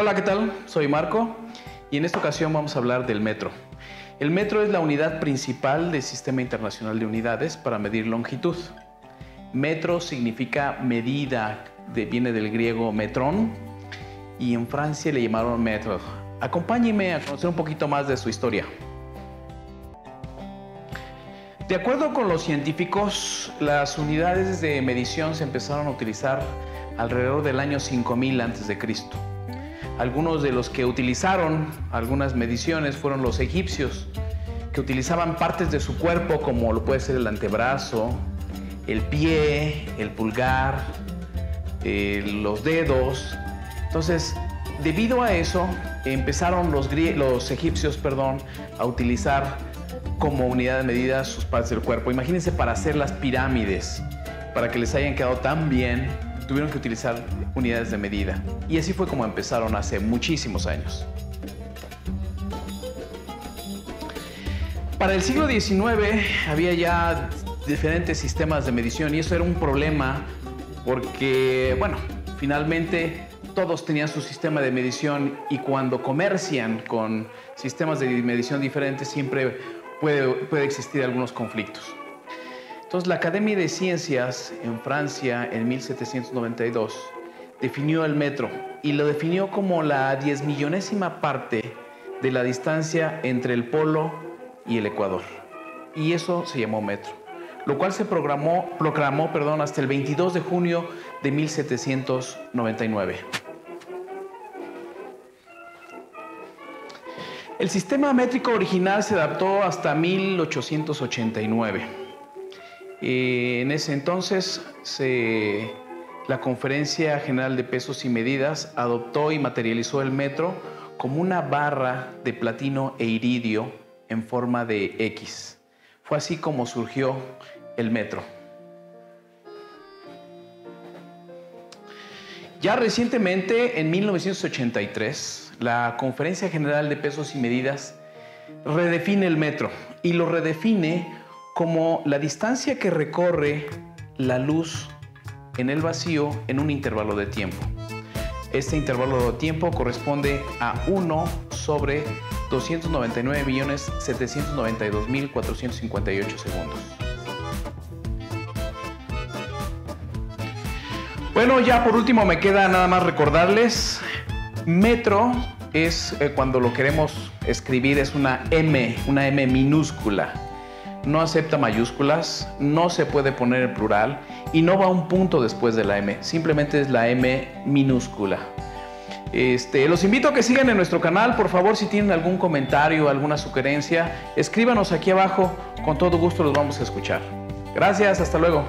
Hola, ¿qué tal? Soy Marco y en esta ocasión vamos a hablar del metro. El metro es la unidad principal del Sistema Internacional de Unidades para medir longitud. Metro significa medida, de, viene del griego metrón y en Francia le llamaron metro. Acompáñeme a conocer un poquito más de su historia. De acuerdo con los científicos, las unidades de medición se empezaron a utilizar alrededor del año 5000 a.C. Algunos de los que utilizaron algunas mediciones fueron los egipcios, que utilizaban partes de su cuerpo como lo puede ser el antebrazo, el pie, el pulgar, eh, los dedos. Entonces, debido a eso, empezaron los, los egipcios perdón, a utilizar como unidad de medida sus partes del cuerpo. Imagínense para hacer las pirámides, para que les hayan quedado tan bien, tuvieron que utilizar unidades de medida. Y así fue como empezaron hace muchísimos años. Para el siglo XIX había ya diferentes sistemas de medición y eso era un problema porque, bueno, finalmente todos tenían su sistema de medición y cuando comercian con sistemas de medición diferentes siempre puede, puede existir algunos conflictos. Entonces, la Academia de Ciencias en Francia en 1792 definió el metro y lo definió como la diez millonésima parte de la distancia entre el polo y el ecuador. Y eso se llamó metro, lo cual se programó, proclamó perdón, hasta el 22 de junio de 1799. El sistema métrico original se adaptó hasta 1889 en ese entonces la Conferencia General de Pesos y Medidas adoptó y materializó el metro como una barra de platino e iridio en forma de X. Fue así como surgió el metro. Ya recientemente, en 1983, la Conferencia General de Pesos y Medidas redefine el metro y lo redefine como la distancia que recorre la luz en el vacío en un intervalo de tiempo. Este intervalo de tiempo corresponde a 1 sobre 299.792.458 segundos. Bueno, ya por último me queda nada más recordarles, metro es eh, cuando lo queremos escribir es una M, una M minúscula no acepta mayúsculas, no se puede poner el plural y no va un punto después de la M, simplemente es la M minúscula. Este, los invito a que sigan en nuestro canal, por favor si tienen algún comentario, alguna sugerencia, escríbanos aquí abajo, con todo gusto los vamos a escuchar. Gracias, hasta luego.